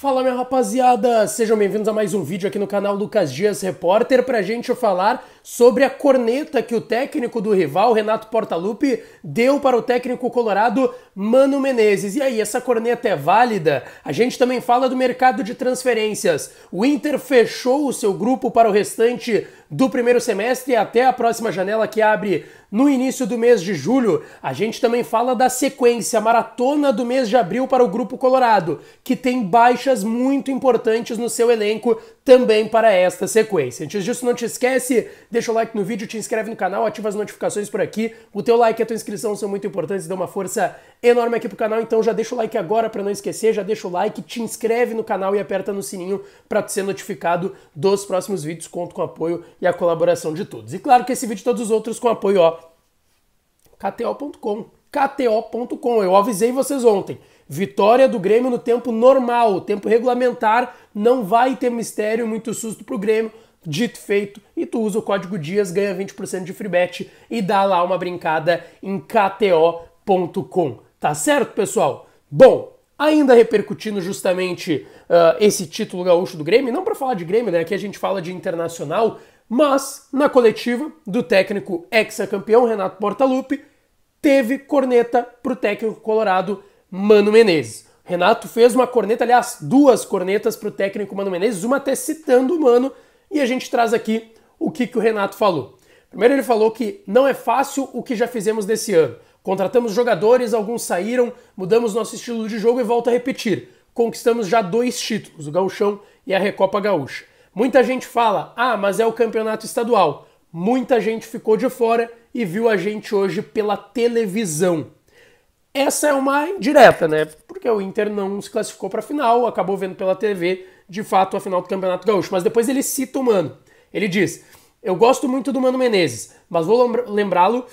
Fala minha rapaziada, sejam bem-vindos a mais um vídeo aqui no canal Lucas Dias Repórter pra gente falar sobre a corneta que o técnico do rival, Renato Portaluppi, deu para o técnico colorado Mano Menezes. E aí, essa corneta é válida? A gente também fala do mercado de transferências. O Inter fechou o seu grupo para o restante do primeiro semestre até a próxima janela que abre no início do mês de julho. A gente também fala da sequência maratona do mês de abril para o grupo colorado, que tem baixas muito importantes no seu elenco também para esta sequência. Antes disso, não te esquece, deixa o like no vídeo, te inscreve no canal, ativa as notificações por aqui. O teu like e a tua inscrição são muito importantes, dá uma força enorme aqui pro canal, então já deixa o like agora para não esquecer, já deixa o like, te inscreve no canal e aperta no sininho para ser notificado dos próximos vídeos. Conto com o apoio e a colaboração de todos. E claro que esse vídeo e todos os outros com apoio, ó, KTO.com. KTO.com. Eu avisei vocês ontem. Vitória do Grêmio no tempo normal, tempo regulamentar, não vai ter mistério, muito susto pro Grêmio. Dito feito, e tu usa o código DIAS, ganha 20% de free bet e dá lá uma brincada em KTO.com. Tá certo, pessoal? Bom, ainda repercutindo justamente uh, esse título gaúcho do Grêmio, não para falar de Grêmio, né? Aqui a gente fala de internacional, mas na coletiva do técnico ex-campeão Renato Portaluppi, teve corneta pro técnico colorado Mano Menezes. Renato fez uma corneta, aliás, duas cornetas para o técnico Mano Menezes, uma até citando o Mano, e a gente traz aqui o que, que o Renato falou. Primeiro ele falou que não é fácil o que já fizemos desse ano. Contratamos jogadores, alguns saíram, mudamos nosso estilo de jogo e volto a repetir. Conquistamos já dois títulos, o Gauchão e a Recopa Gaúcha. Muita gente fala, ah, mas é o campeonato estadual. Muita gente ficou de fora e viu a gente hoje pela televisão. Essa é uma indireta, né? Porque o Inter não se classificou para a final, acabou vendo pela TV, de fato, a final do Campeonato Gaúcho. Mas depois ele cita o Mano. Ele diz: Eu gosto muito do Mano Menezes, mas vou lembrá-lo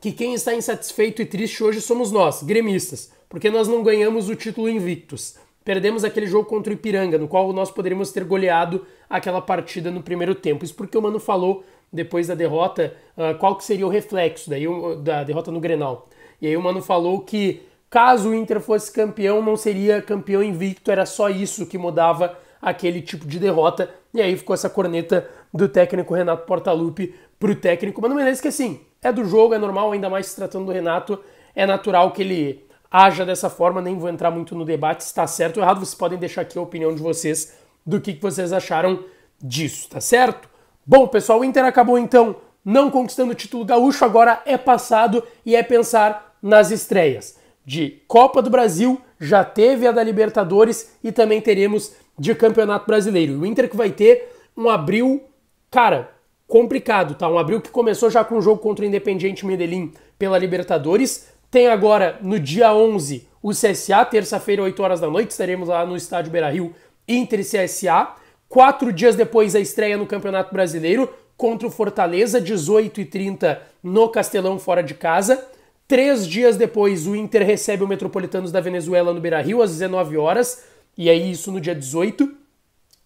que quem está insatisfeito e triste hoje somos nós, gremistas, porque nós não ganhamos o título invictos. Perdemos aquele jogo contra o Ipiranga, no qual nós poderíamos ter goleado aquela partida no primeiro tempo. Isso porque o Mano falou depois da derrota, uh, qual que seria o reflexo daí, da derrota no Grenal. E aí o Mano falou que caso o Inter fosse campeão, não seria campeão invicto, era só isso que mudava aquele tipo de derrota. E aí ficou essa corneta do técnico Renato Portaluppi pro técnico Mano Menezes, que assim, é do jogo, é normal, ainda mais se tratando do Renato, é natural que ele haja dessa forma, nem vou entrar muito no debate se está certo ou errado, vocês podem deixar aqui a opinião de vocês do que, que vocês acharam disso, tá certo? Bom, pessoal, o Inter acabou então não conquistando o título gaúcho, agora é passado e é pensar nas estreias de Copa do Brasil, já teve a da Libertadores e também teremos de Campeonato Brasileiro. O Inter que vai ter um abril, cara, complicado, tá? Um abril que começou já com o jogo contra o Independiente Medellín pela Libertadores. Tem agora no dia 11 o CSA, terça-feira, 8 horas da noite, estaremos lá no estádio Beira-Rio, Inter CSA. Quatro dias depois a estreia no Campeonato Brasileiro contra o Fortaleza, 18 e 30 no Castelão fora de casa. Três dias depois, o Inter recebe o Metropolitanos da Venezuela no Beira Rio, às 19 horas, e aí isso no dia 18.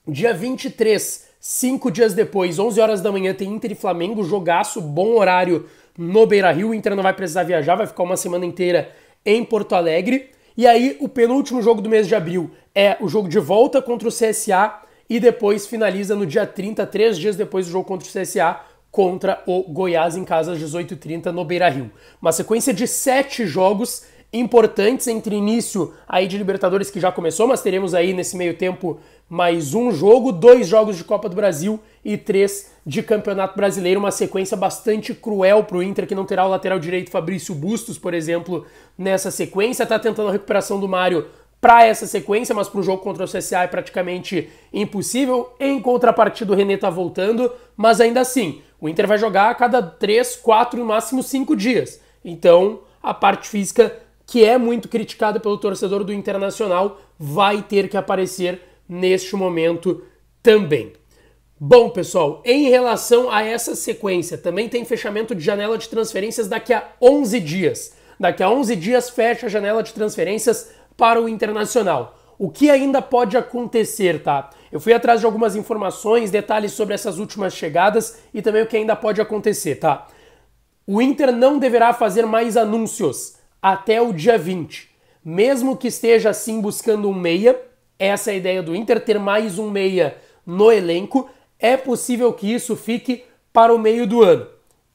Dia 23, cinco dias depois, 11 horas da manhã, tem Inter e Flamengo, jogaço, bom horário no Beira Rio. O Inter não vai precisar viajar, vai ficar uma semana inteira em Porto Alegre. E aí, o penúltimo jogo do mês de abril é o jogo de volta contra o CSA e depois finaliza no dia 30, três dias depois do jogo contra o CSA, contra o Goiás em casa às 18h30 no Beira Rio. Uma sequência de sete jogos importantes entre início aí de Libertadores que já começou, mas teremos aí nesse meio tempo mais um jogo, dois jogos de Copa do Brasil e três de Campeonato Brasileiro, uma sequência bastante cruel para o Inter que não terá o lateral direito Fabrício Bustos, por exemplo, nessa sequência, está tentando a recuperação do Mário para essa sequência, mas para o jogo contra o CSA é praticamente impossível. Em contrapartida, o René está voltando, mas ainda assim, o Inter vai jogar a cada 3, 4, no máximo 5 dias. Então, a parte física, que é muito criticada pelo torcedor do Internacional, vai ter que aparecer neste momento também. Bom, pessoal, em relação a essa sequência, também tem fechamento de janela de transferências daqui a 11 dias. Daqui a 11 dias fecha a janela de transferências para o Internacional. O que ainda pode acontecer, tá? Eu fui atrás de algumas informações, detalhes sobre essas últimas chegadas e também o que ainda pode acontecer, tá? O Inter não deverá fazer mais anúncios até o dia 20. Mesmo que esteja assim buscando um meia, essa é a ideia do Inter, ter mais um meia no elenco. É possível que isso fique para o meio do ano.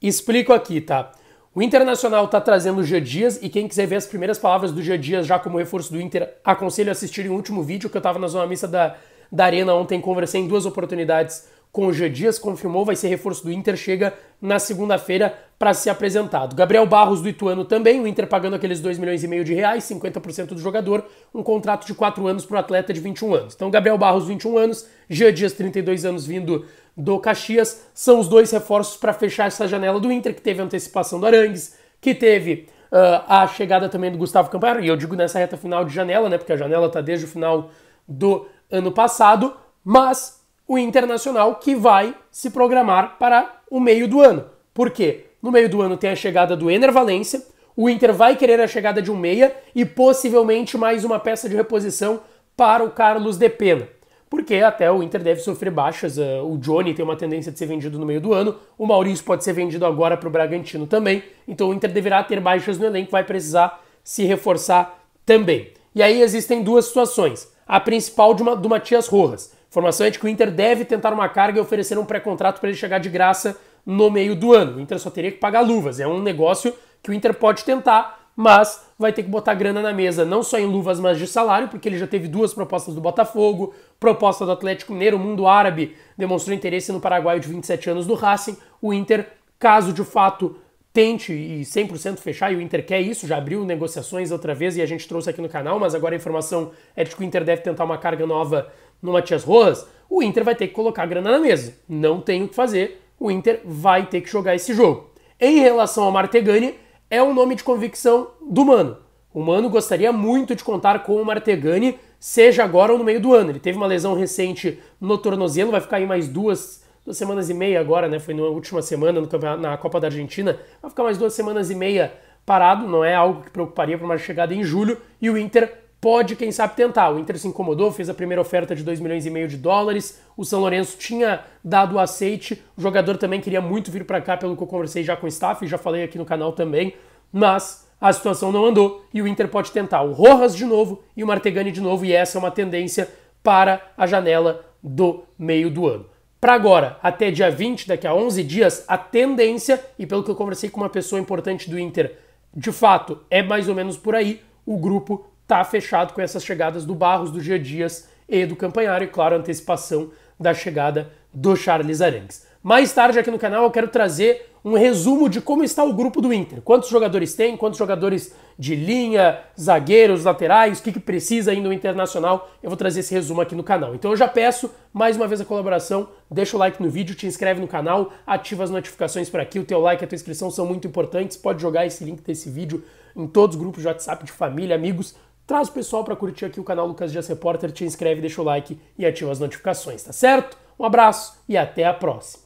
Explico aqui, tá? O Internacional está trazendo o Gia Dias e quem quiser ver as primeiras palavras do Gia Dias já como reforço do Inter, aconselho a assistir o último vídeo que eu estava na zona missa da, da Arena ontem, conversei em duas oportunidades com o Gia Dias, confirmou, vai ser reforço do Inter, chega na segunda-feira para ser apresentado. Gabriel Barros do Ituano também, o Inter pagando aqueles 2 milhões e meio de reais, 50% do jogador, um contrato de 4 anos para o atleta de 21 anos. Então, Gabriel Barros, 21 anos, Gia Dias, 32 anos, vindo do Caxias, são os dois reforços para fechar essa janela do Inter, que teve antecipação do Arangues, que teve uh, a chegada também do Gustavo Campanaro, e eu digo nessa reta final de janela, né, porque a janela está desde o final do ano passado, mas o Internacional que vai se programar para o meio do ano. Por quê? No meio do ano tem a chegada do Ener Valência, o Inter vai querer a chegada de um meia e possivelmente mais uma peça de reposição para o Carlos de Pena. Porque até o Inter deve sofrer baixas. Eh, o Johnny tem uma tendência de ser vendido no meio do ano, o Maurício pode ser vendido agora para o Bragantino também. Então o Inter deverá ter baixas no elenco, vai precisar se reforçar também. E aí existem duas situações. A principal de uma, do Matias Rojas. Informação é de que o Inter deve tentar uma carga e oferecer um pré-contrato para ele chegar de graça no meio do ano. O Inter só teria que pagar luvas. É um negócio que o Inter pode tentar, mas vai ter que botar grana na mesa, não só em luvas, mas de salário, porque ele já teve duas propostas do Botafogo, proposta do Atlético Mineiro, o mundo árabe demonstrou interesse no paraguaio de 27 anos do Racing. O Inter, caso de fato tente e 100% fechar, e o Inter quer isso, já abriu negociações outra vez e a gente trouxe aqui no canal, mas agora a informação é de que o Inter deve tentar uma carga nova no Matias Rojas, o Inter vai ter que colocar grana na mesa. Não tem o que fazer, o Inter vai ter que jogar esse jogo. Em relação ao Martegani, é um nome de convicção do Mano. O Mano gostaria muito de contar com o Martegani, seja agora ou no meio do ano. Ele teve uma lesão recente no tornozelo, vai ficar aí mais duas duas semanas e meia agora, né? Foi na última semana no, na Copa da Argentina. Vai ficar mais duas semanas e meia parado, não é algo que preocuparia para uma chegada em julho. E o Inter pode, quem sabe, tentar. O Inter se incomodou, fez a primeira oferta de 2 milhões e meio de dólares. O São Lourenço tinha dado o aceite. O jogador também queria muito vir para cá, pelo que eu conversei já com o staff, já falei aqui no canal também. Mas a situação não andou e o Inter pode tentar o Rojas de novo e o Martegani de novo. E essa é uma tendência para a janela do meio do ano. Para agora, até dia 20, daqui a 11 dias, a tendência, e pelo que eu conversei com uma pessoa importante do Inter, de fato é mais ou menos por aí, o grupo tá fechado com essas chegadas do Barros, do Gia Dias e do Campanharo, e claro, a antecipação da chegada do Charles Arangues. Mais tarde aqui no canal eu quero trazer um resumo de como está o grupo do Inter. Quantos jogadores tem, quantos jogadores de linha, zagueiros, laterais, o que, que precisa ainda no Internacional. Eu vou trazer esse resumo aqui no canal. Então eu já peço mais uma vez a colaboração, deixa o like no vídeo, te inscreve no canal, ativa as notificações por aqui. O teu like e a tua inscrição são muito importantes. Pode jogar esse link desse vídeo em todos os grupos de WhatsApp de família, amigos. Traz o pessoal para curtir aqui o canal Lucas Dias Repórter, te inscreve, deixa o like e ativa as notificações, tá certo? Um abraço e até a próxima.